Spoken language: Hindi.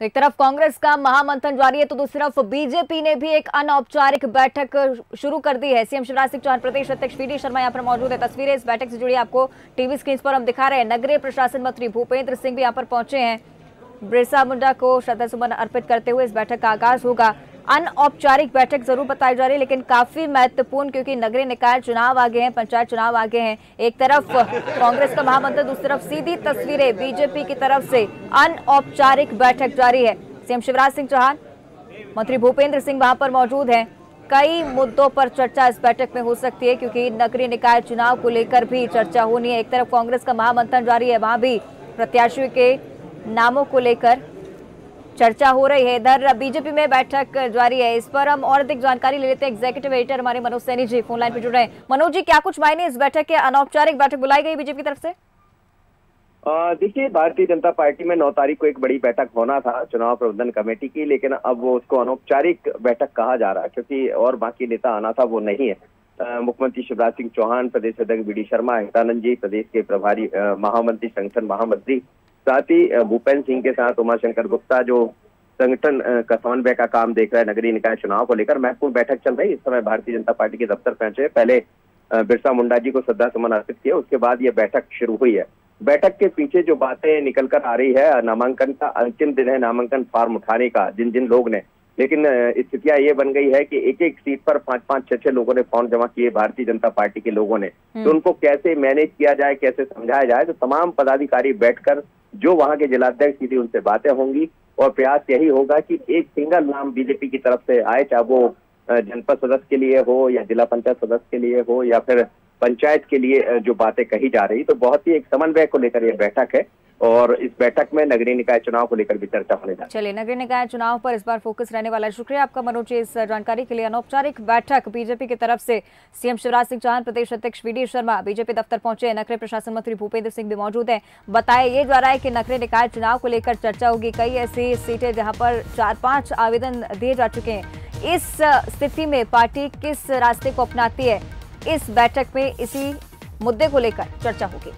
तो एक तरफ़ कांग्रेस का महामंथन जारी है तो दूसरी तरफ़ बीजेपी ने भी एक अनौपचारिक बैठक शुरू कर दी है। सीएम शिवराज सिंह चौहान, प्रदेश अध्यक्ष वी शर्मा यहाँ पर मौजूद है। तस्वीरें इस बैठक से जुड़ी आपको टीवी स्क्रीन पर हम दिखा रहे हैं। नगरीय प्रशासन मंत्री भूपेंद्र सिंह भी यहाँ पर पहुँचे हैं। बिरसा मुंडा को श्रद्धा सुमन अर्पित करते हुए इस बैठक का आगाज़ होगा। अनौपचारिक बैठक ज़रूर बताई जा रही है, लेकिन काफ़ी महत्वपूर्ण, क्योंकि नगरीय निकाय चुनाव आगे हैं, पंचायत चुनाव आगे हैं। एक तरफ़ कांग्रेस का महामंत्र, दूसरी तरफ़ सीधी तस्वीरें बीजेपी की तरफ़ से अनौपचारिक बैठक जारी है। सीएम शिवराज सिंह चौहान, मंत्री भूपेंद्र सिंह वहाँ पर मौजूद हैं। कई मुद्दों पर चर्चा इस बैठक में हो सकती है, क्योंकि नगरीय निकाय चुनाव को लेकर भी चर्चा होनी है। एक तरफ़ कांग्रेस का महामंथन जारी है, वहाँ भी प्रत्याशियों के नामों को लेकर चर्चा हो रही है। इधर बीजेपी में बैठक जारी है। इस पर हम और अधिक जानकारी ले लेते हैं। एग्जीक्यूटिव एडिटर हमारे मनोज सैनी जी फ़ोन लाइन पर जुड़ रहे हैं। मनोज जी, क्या कुछ मायने इस बैठक के अनौपचारिक बैठक बुलाई गई बीजेपी की तरफ़ से? देखिए, भारतीय जनता पार्टी में नौ तारीख को एक बड़ी बैठक होना था चुनाव प्रबंधन कमेटी की, लेकिन अब वो उसको अनौपचारिक बैठक कहा जा रहा है, क्योंकि और बाकी नेता आना था, वो नहीं है। मुख्यमंत्री शिवराज सिंह चौहान, प्रदेश अध्यक्ष बी डी शर्मा, हितानंद जी, प्रदेश के प्रभारी महामंत्री संगठन महामंत्री साथ ही भूपेन्द्र सिंह के साथ उमाशंकर गुप्ता जो संगठन का समन्वय का काम देख रहा है नगरीय निकाय चुनाव को लेकर महत्वपूर्ण बैठक चल रही है। इस समय भारतीय जनता पार्टी के दफ्तर पहुँचे पहले बिरसा मुंडा जी को श्रद्धा सुमन अर्पित किया उसके बाद ये बैठक शुरू हुई है। बैठक के पीछे जो बातें निकल कर आ रही है नामांकन का अंतिम दिन है नामांकन फॉर्म उठाने का जिन जिन लोग ने। लेकिन स्थितियाँ ये बन गई है कि एक एक सीट पर पाँच पाँच छह छह लोगों ने फॉर्म जमा किए भारतीय जनता पार्टी के लोगों ने। तो उनको कैसे मैनेज किया जाए कैसे समझाया जाए तो तमाम पदाधिकारी बैठकर जो वहाँ के जिलाध्यक्ष थी, उनसे बातें होंगी और प्रयास यही होगा कि एक सिंगल नाम बीजेपी की तरफ़ से आए, चाहे वो जनपद सदस्य के लिए हो या जिला पंचायत सदस्य के लिए हो या फिर पंचायत के लिए जो बातें कही जा रही तो बहुत ही एक समन्वय को लेकर यह बैठक है। और इस बैठक में नगरीय निकाय चुनाव को लेकर भी चर्चा होने जा चलिए, नगरीय निकाय चुनाव पर इस बार फोकस रहने वाला है। शुक्रिया आपका मनोज इस जानकारी के लिए। अनौपचारिक बैठक बीजेपी की तरफ़ से। सीएम शिवराज सिंह चौहान, प्रदेश अध्यक्ष वी शर्मा, बीजेपी दफ्तर पहुँचे। नगरीय प्रशासन मंत्री भूपेंद्र सिंह भी मौजूद है। बताया ये जा रहा है की नगरीय निकाय चुनाव को लेकर चर्चा होगी। कई ऐसी सीटें जहाँ पर चार पाँच आवेदन दिए जा चुके हैं। इस स्थिति में पार्टी किस रास्ते को अपनाती है? इस बैठक में इसी मुद्दे को लेकर चर्चा होगी।